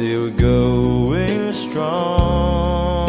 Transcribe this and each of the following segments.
still going strong.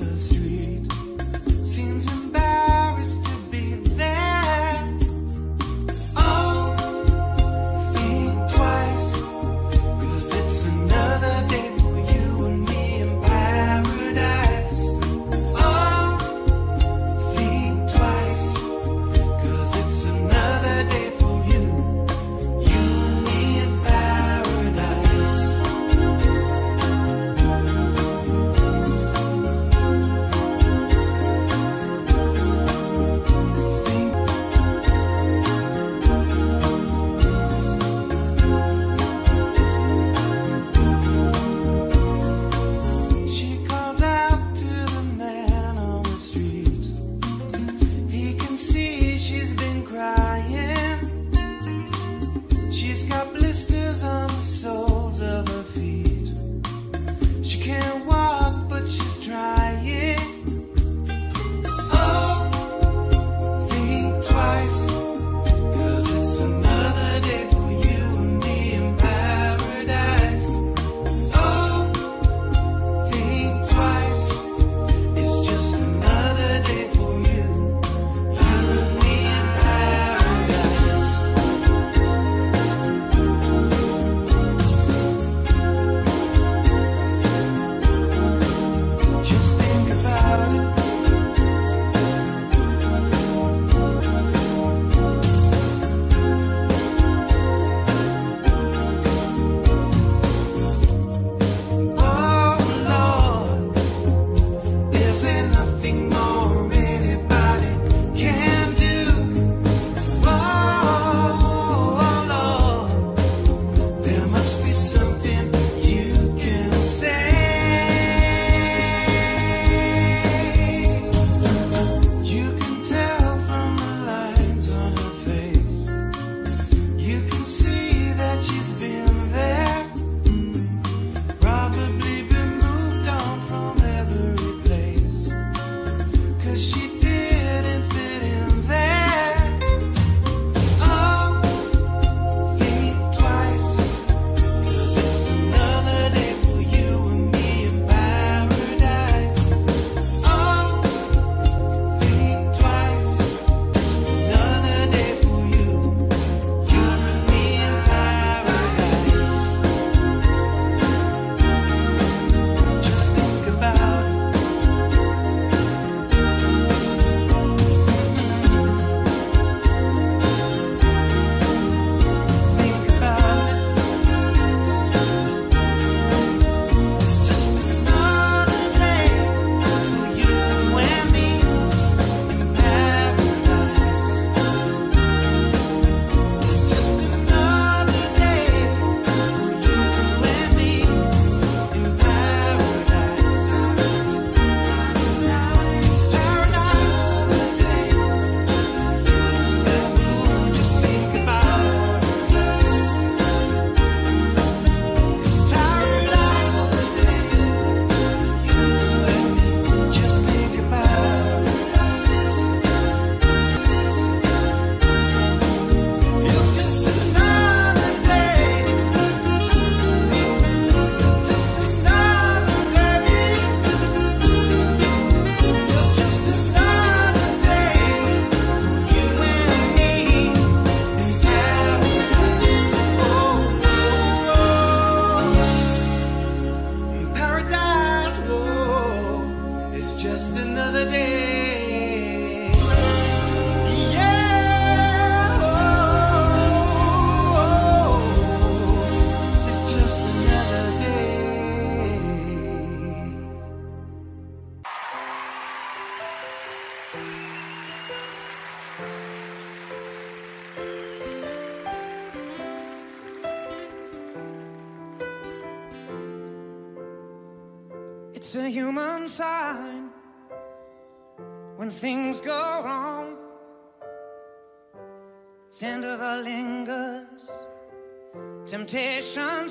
The street.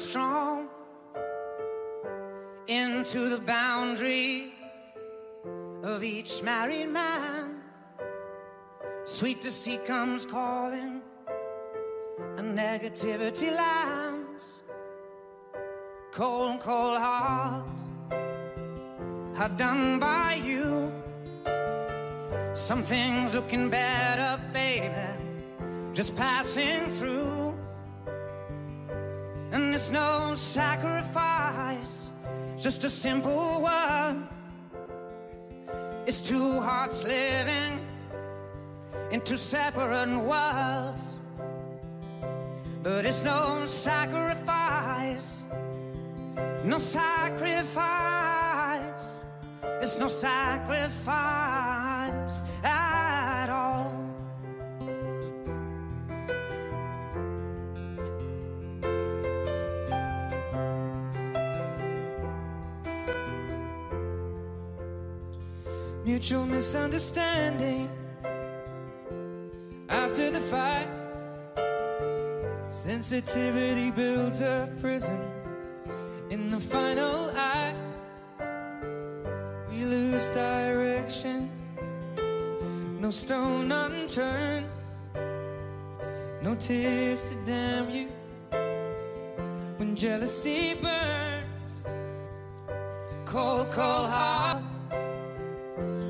Strong. Into the boundary of each married man. Sweet deceit comes calling, and negativity lands. Cold, cold heart are done by you. Something's looking better, baby, just passing through. And it's no sacrifice, just a simple one. It's two hearts living in two separate worlds. But it's no sacrifice, no sacrifice. It's no sacrifice Mutual misunderstanding after the fight. Sensitivity builds a prison in the final act. We lose direction, no stone unturned, no tears to damn you. When jealousy burns, Cold, cold heart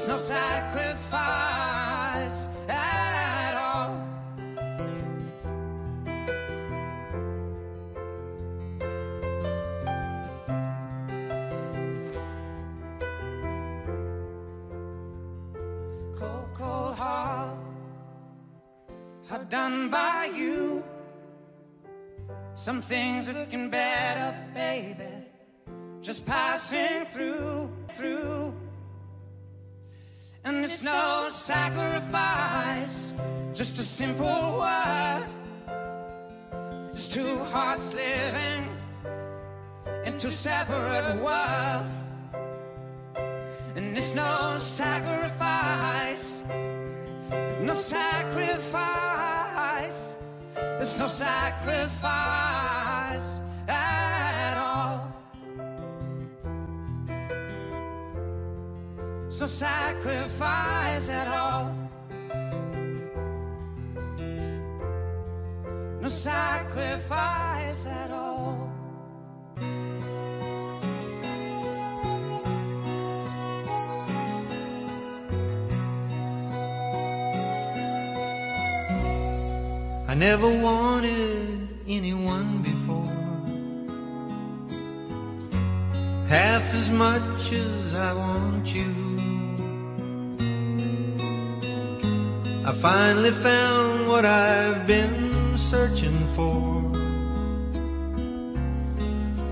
It's no sacrifice at all. Cold, cold heart, are done by you. Some things looking better, baby, just passing through, through. And it's no sacrifice, just a simple word. It's two hearts living in two separate worlds. And it's no sacrifice, no sacrifice. There's no sacrifice No sacrifice at all. No sacrifice at all. I never wanted anyone before. Half as much as I want you. I finally found what I've been searching for.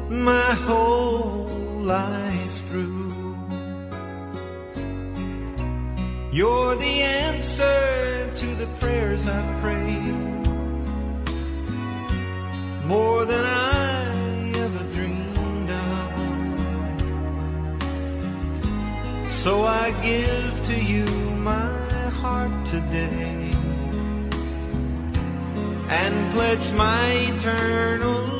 My whole life through. You're the answer to the prayers I've prayed more than I ever dreamed of. So I give today and pledge my eternal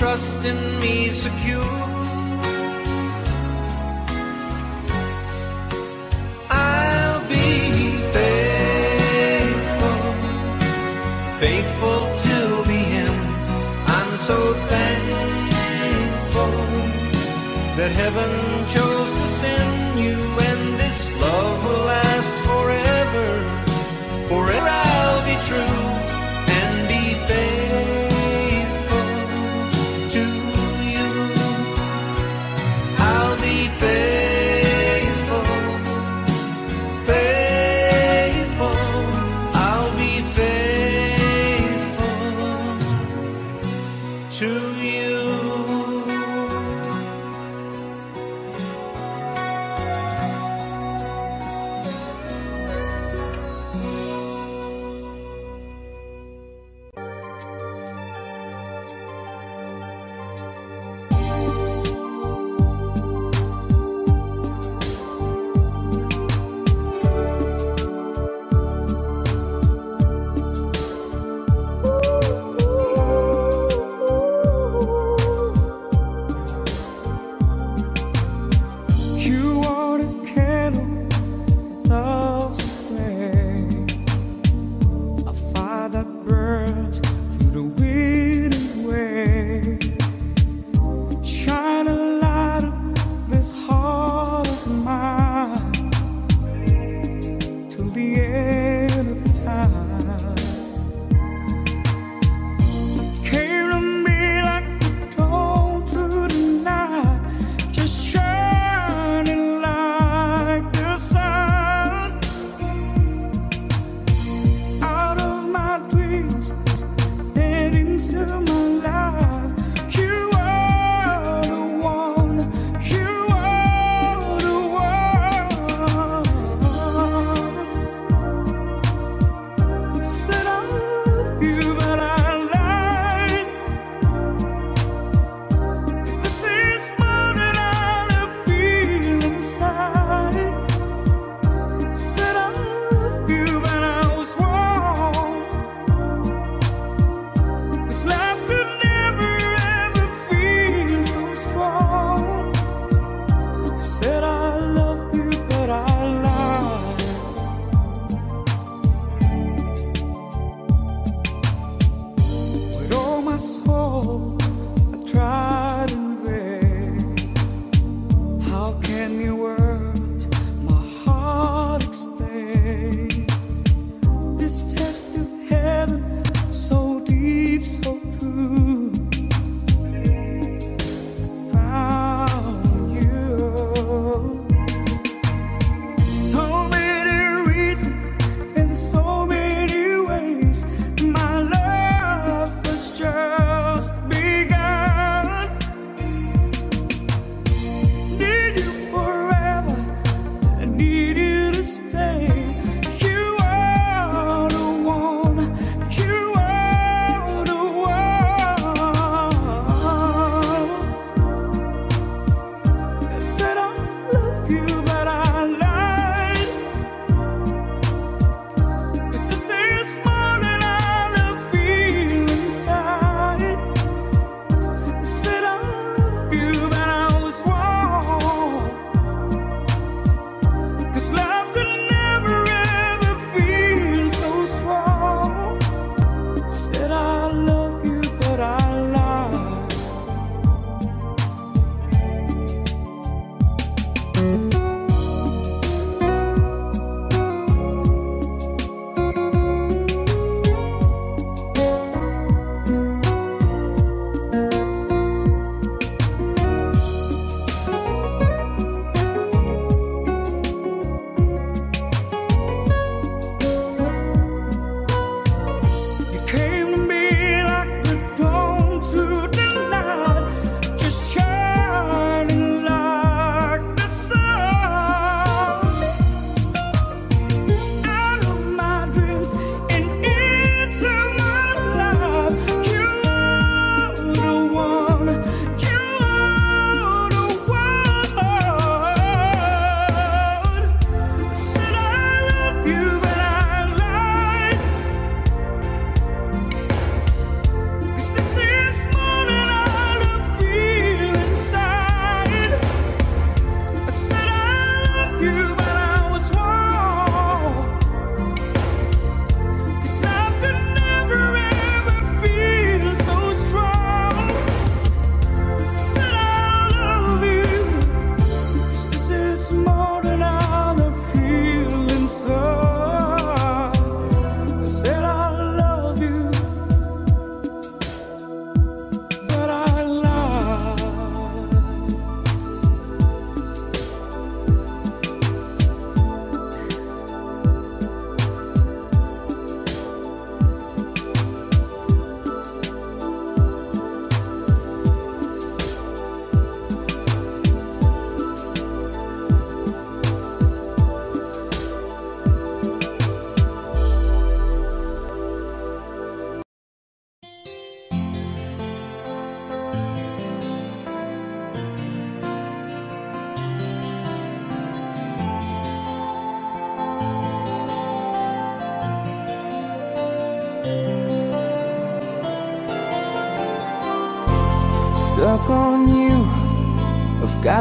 trust in me.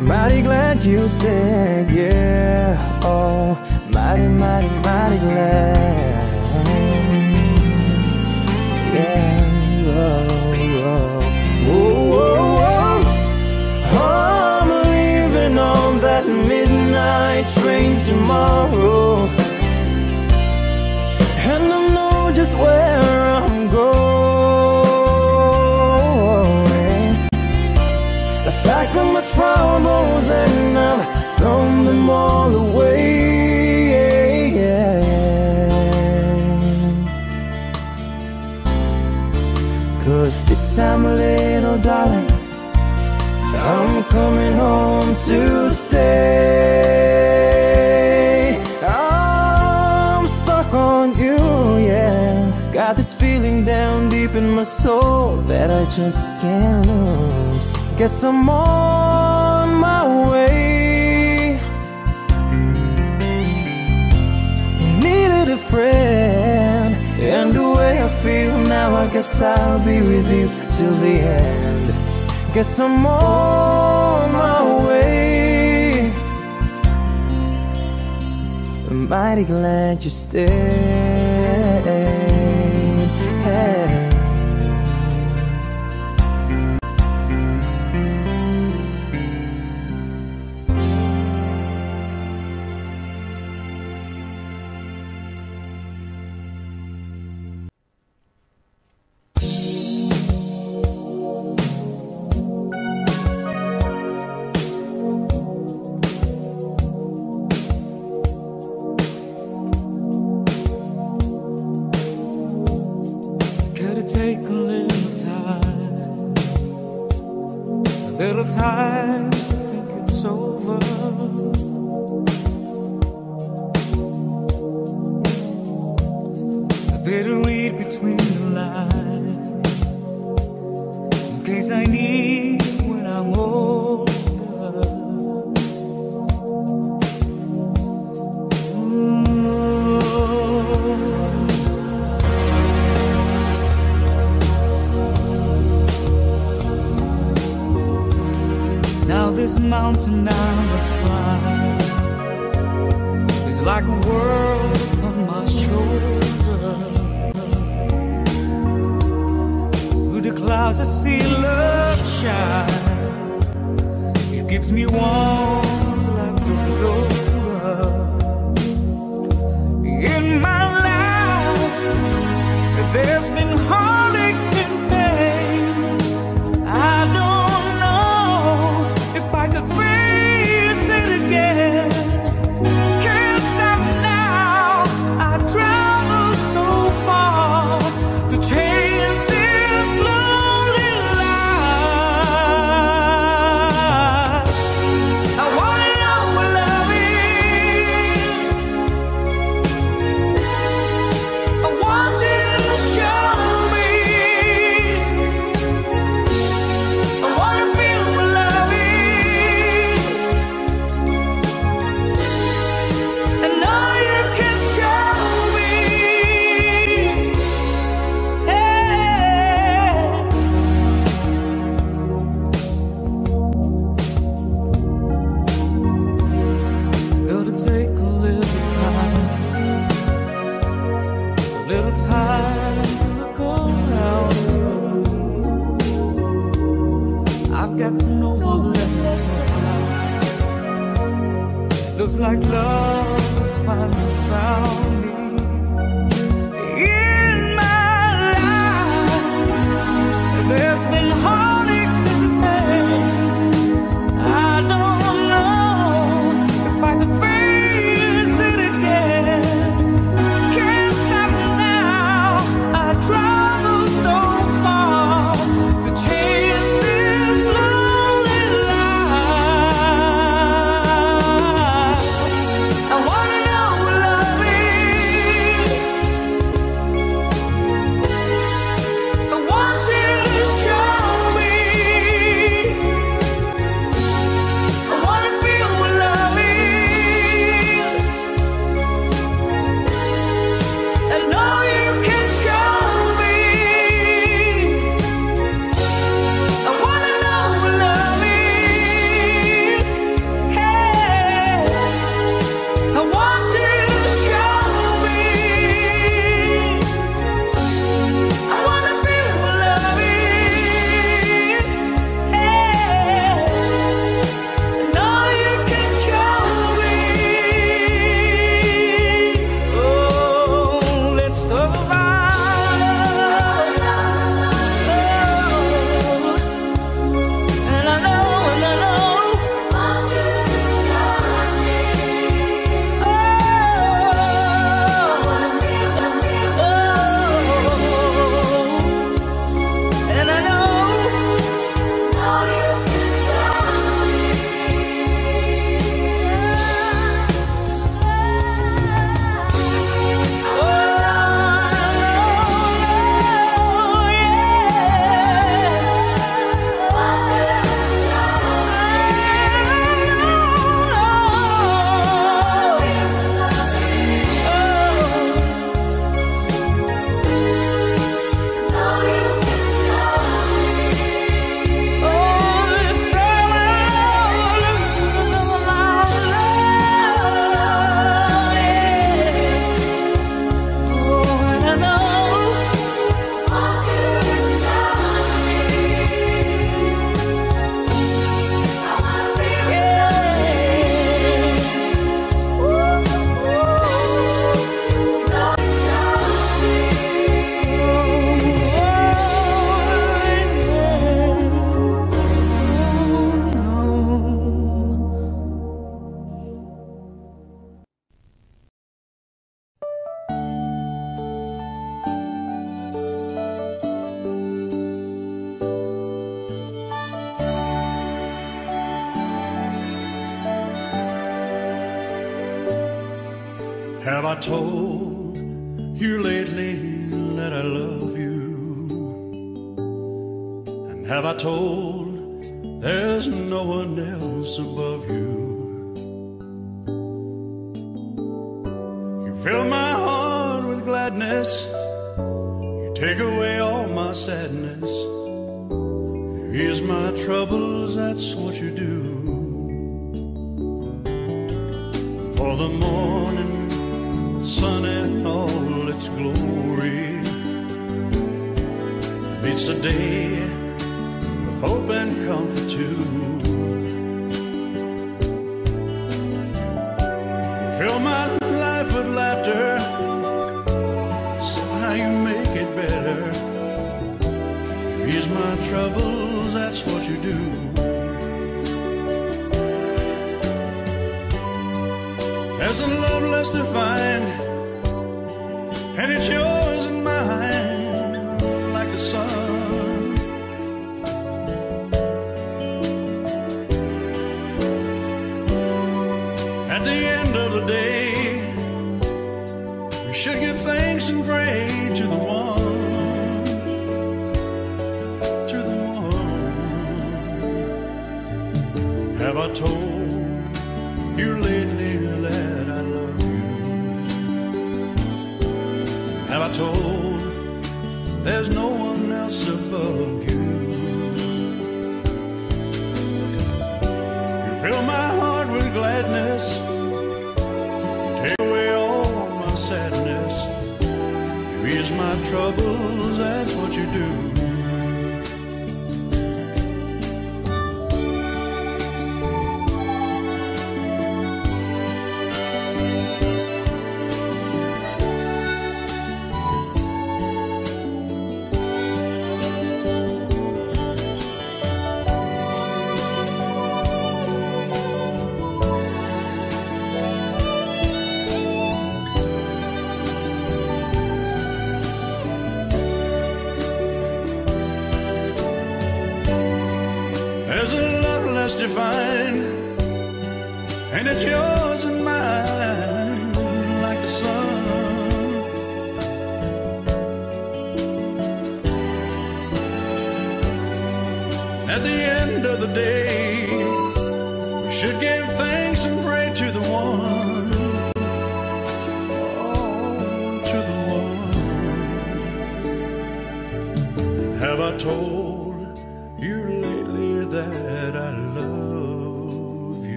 Mighty glad you stayed. Yeah. Oh, mighty, mighty, mighty glad. Yeah. Oh, oh. I'm leaving on that midnight train tomorrow. Time, little darling, I'm coming home to stay. I'm stuck on you, yeah. Got this feeling down deep in my soul that I just can't lose. Guess I'm on my way. Needed a friend, and the way I feel now, I guess I'll be with you till the end. Guess I'm on my way. I'm mighty glad you stayed.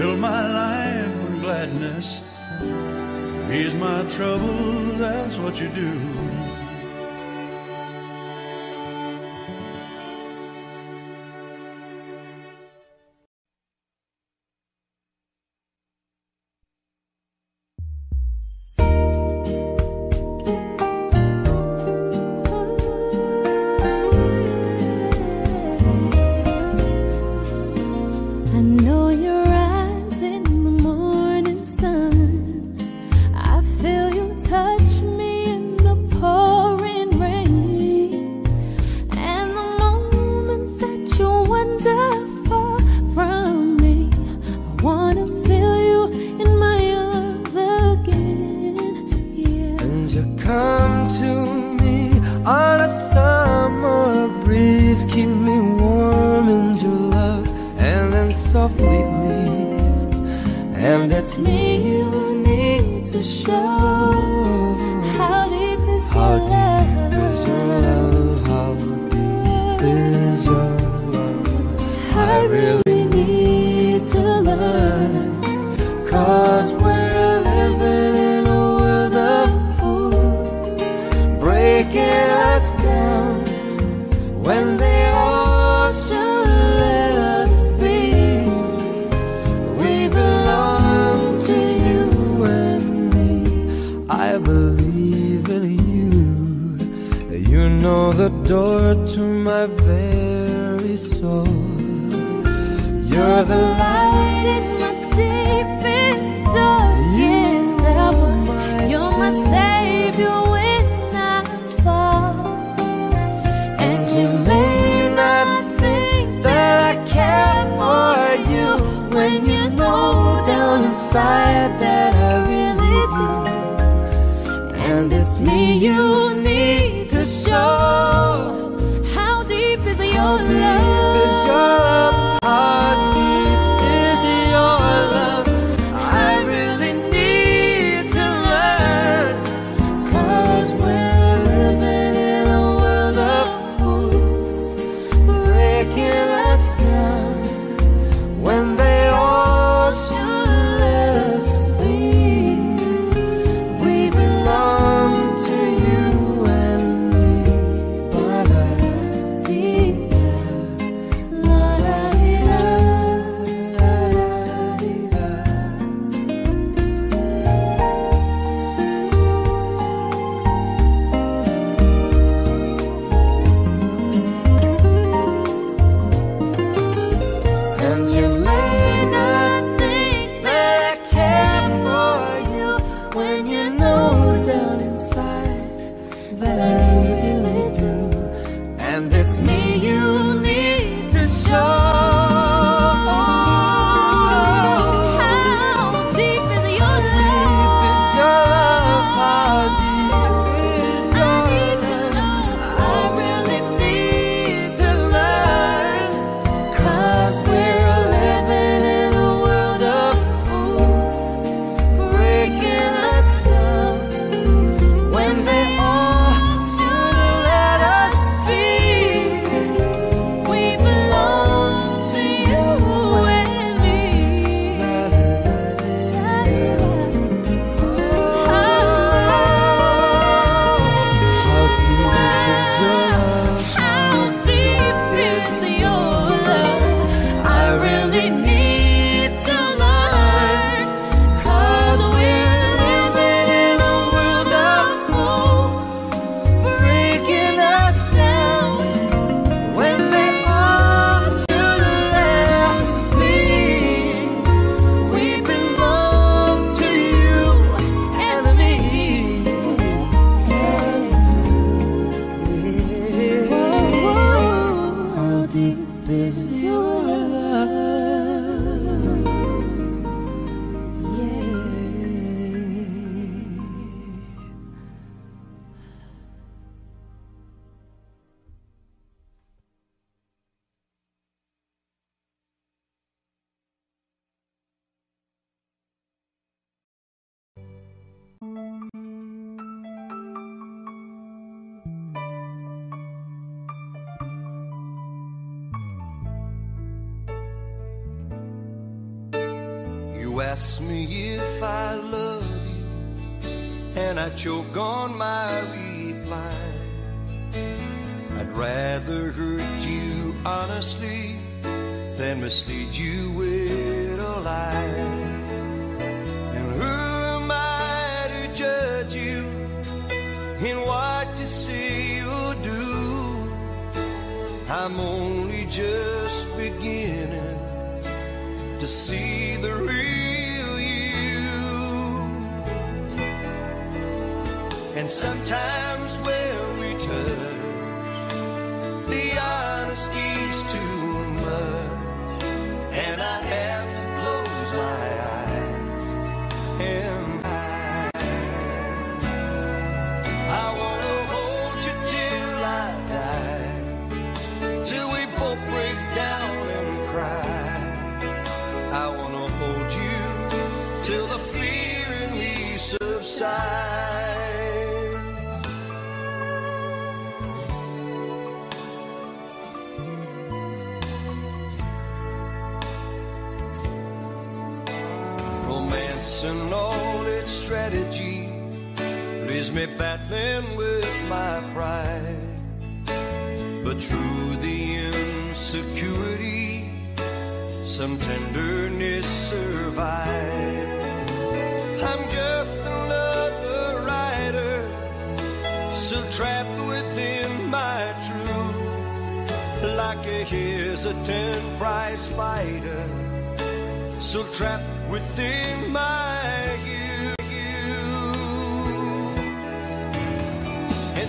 Fill my life with gladness. Ease my trouble, that's what you do. taking us down when they all should let us be. We belong to you and me. I believe in you. You know the door to my very soul. You're the light inside that I really do. And it's me you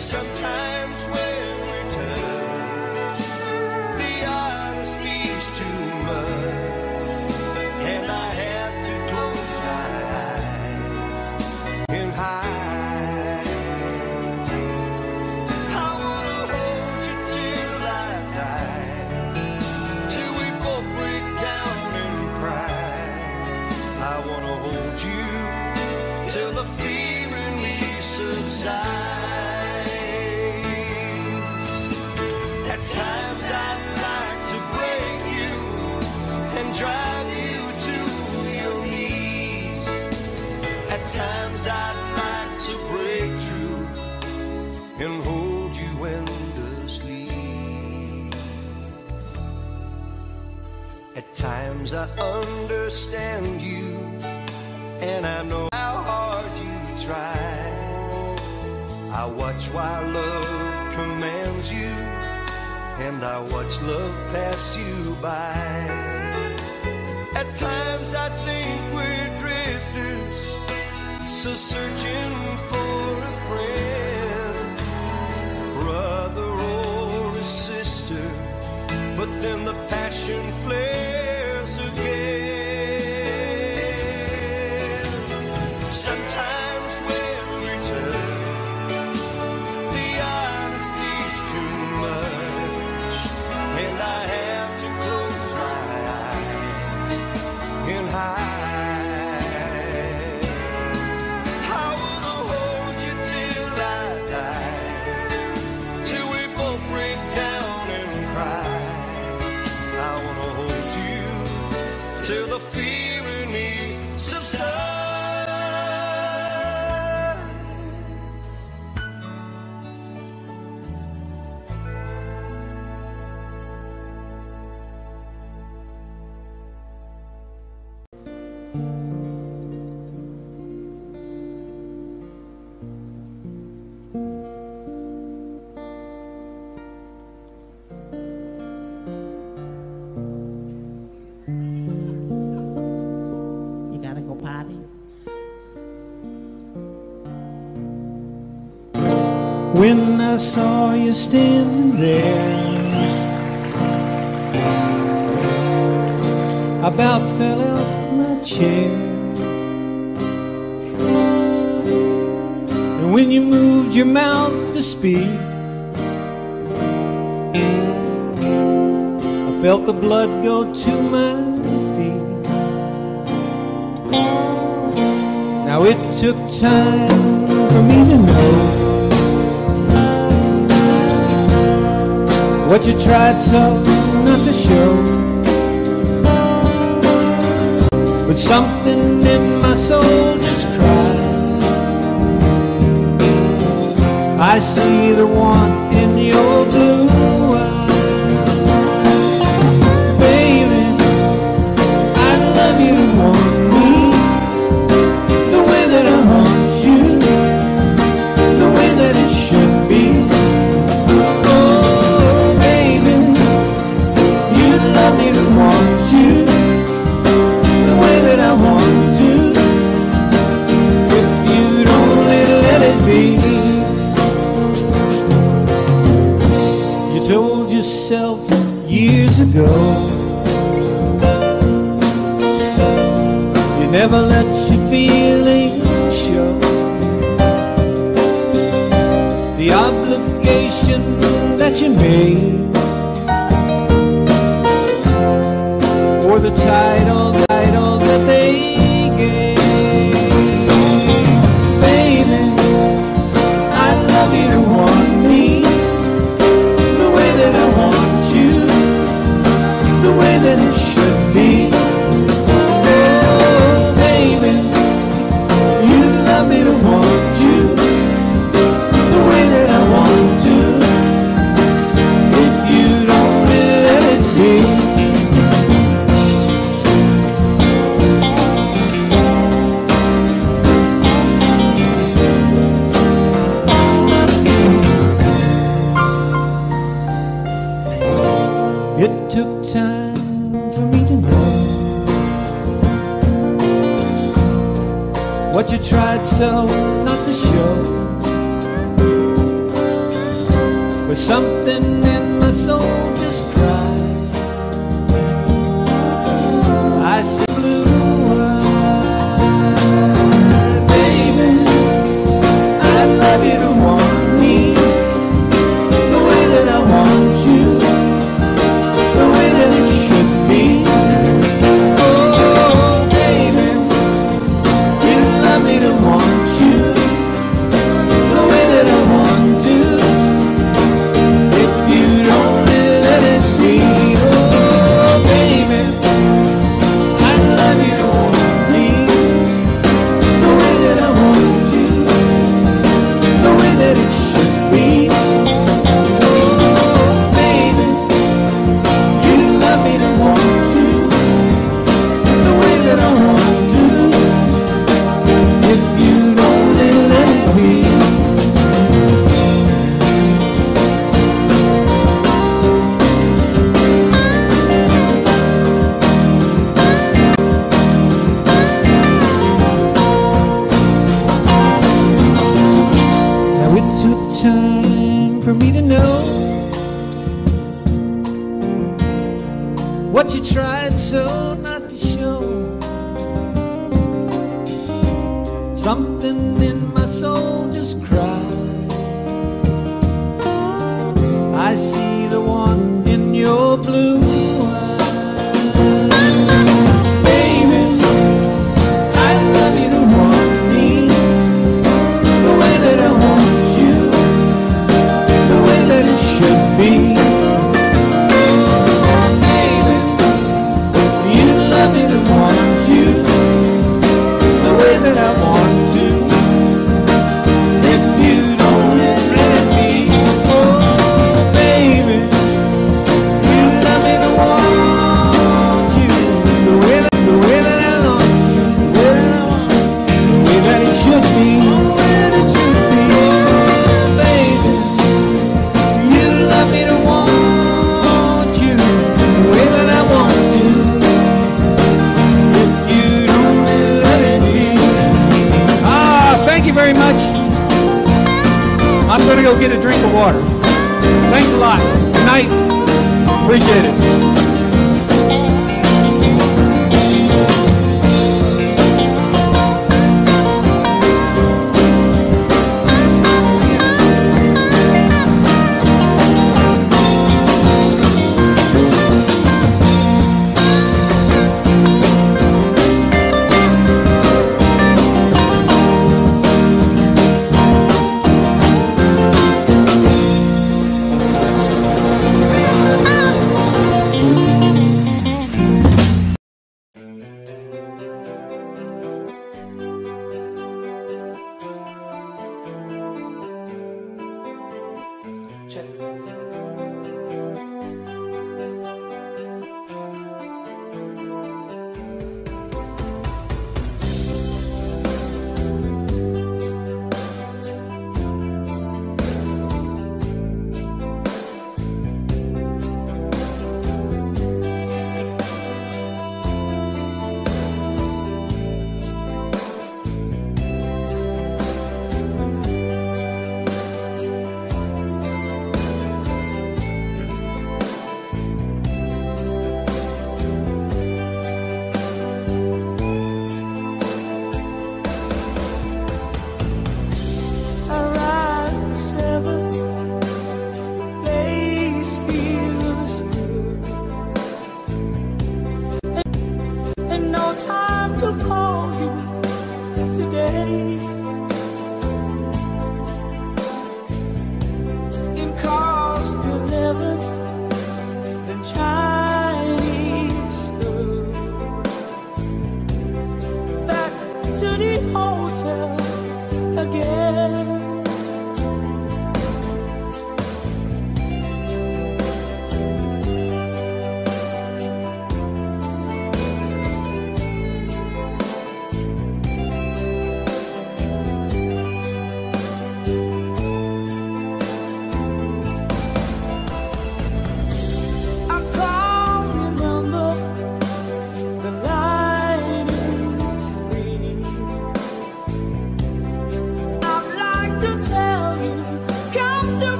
sometimes. I understand you, and I know how hard you try. I watch while love commands you, and I watch love pass you by. At times I think we're drifters, so searching for a friend, brother or a sister, but then the passion flares. my chair. And when you moved your mouth to speak, I felt the blood go to my feet. Now it took time for me to know what you tried so not to show. But something in my soul just cries. I see the one in your blue yourself years ago. You never let your feelings show. The obligation that you made, or the tide.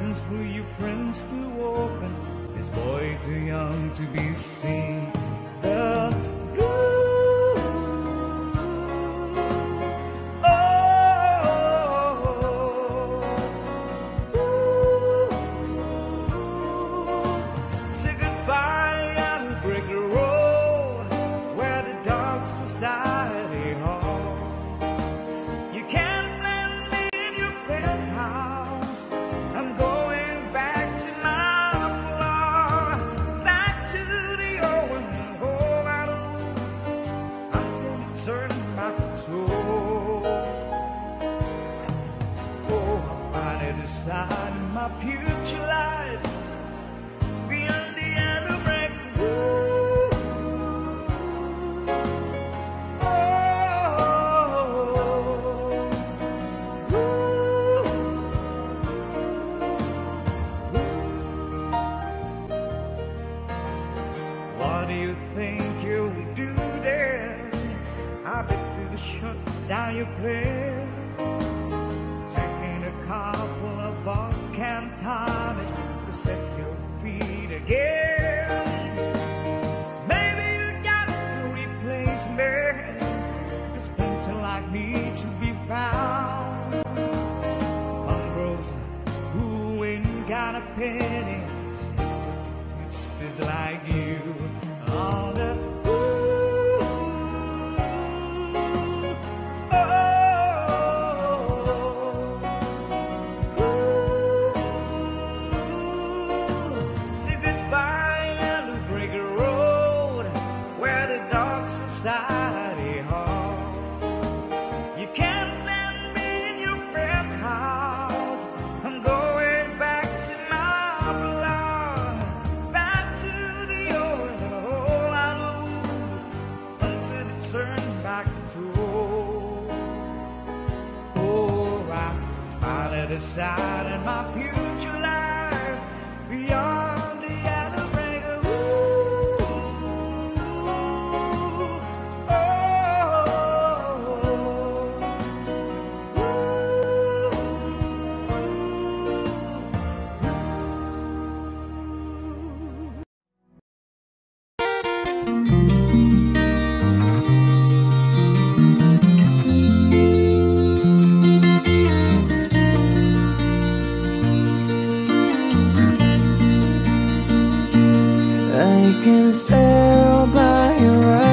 for your friends to open, this boy too young to be seen. Can by your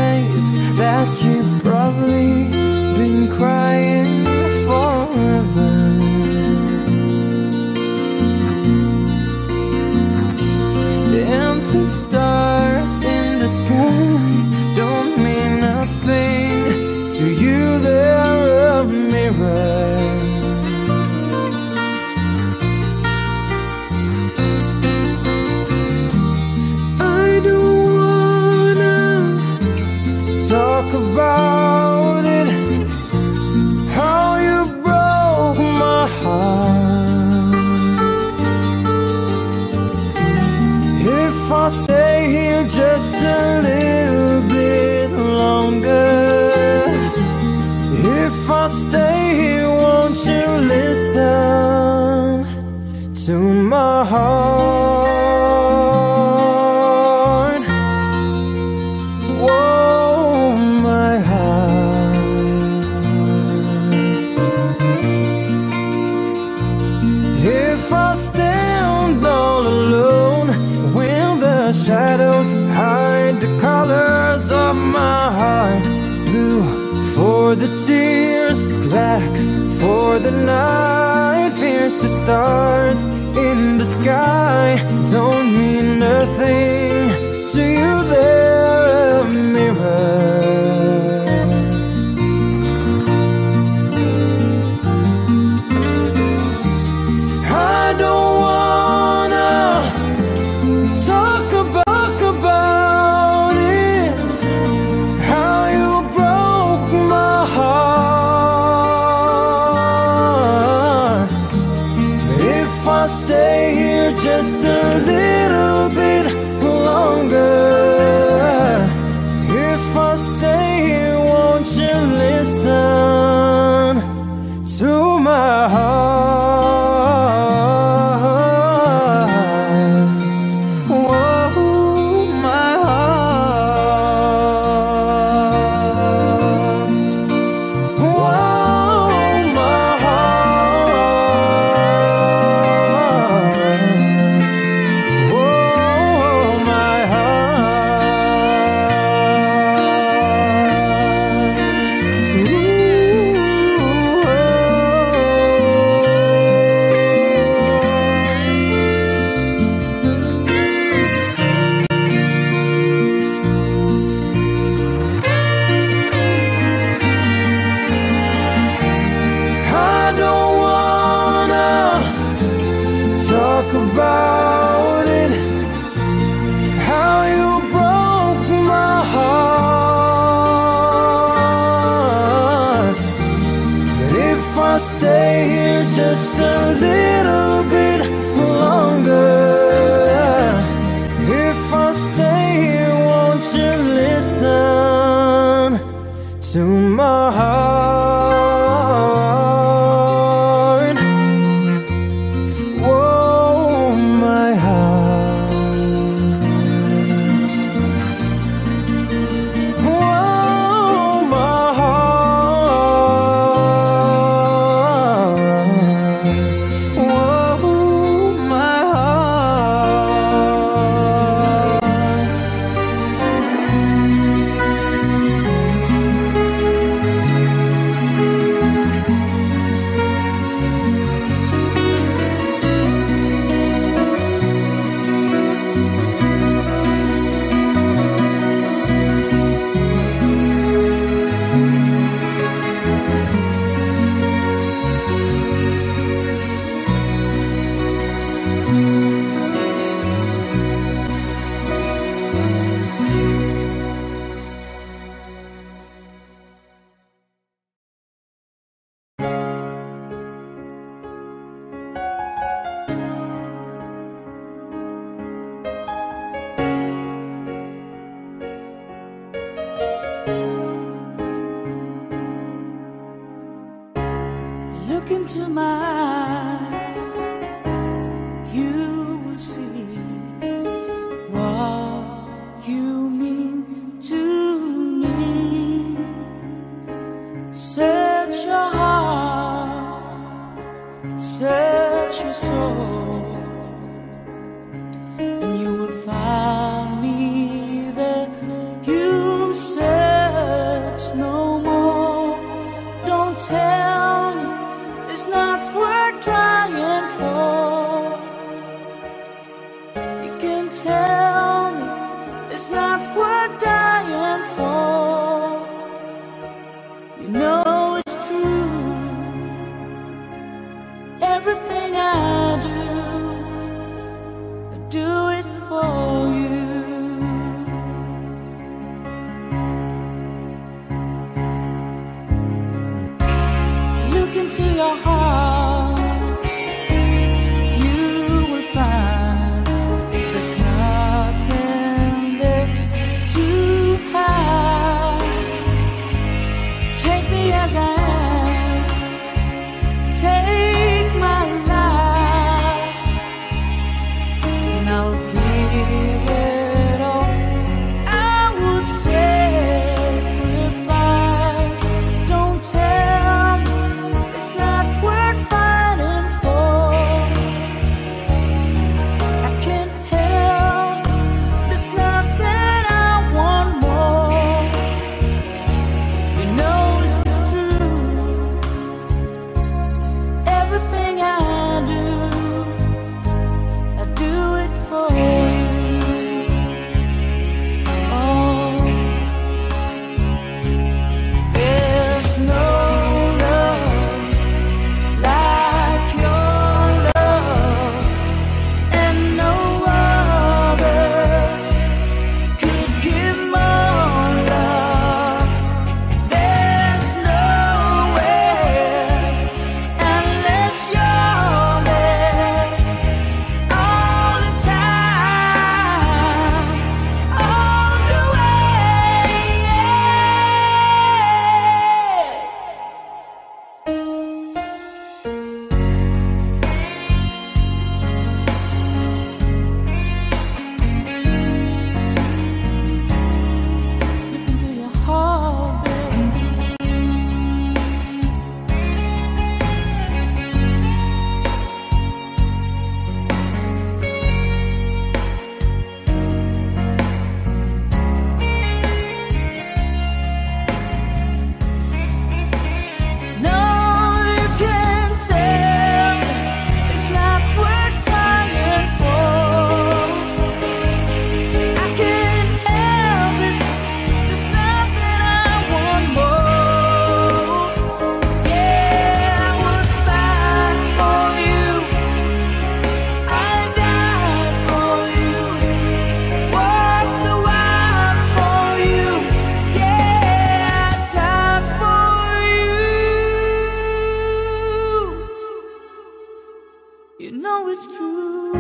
You know it's true.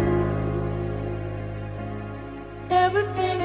Everything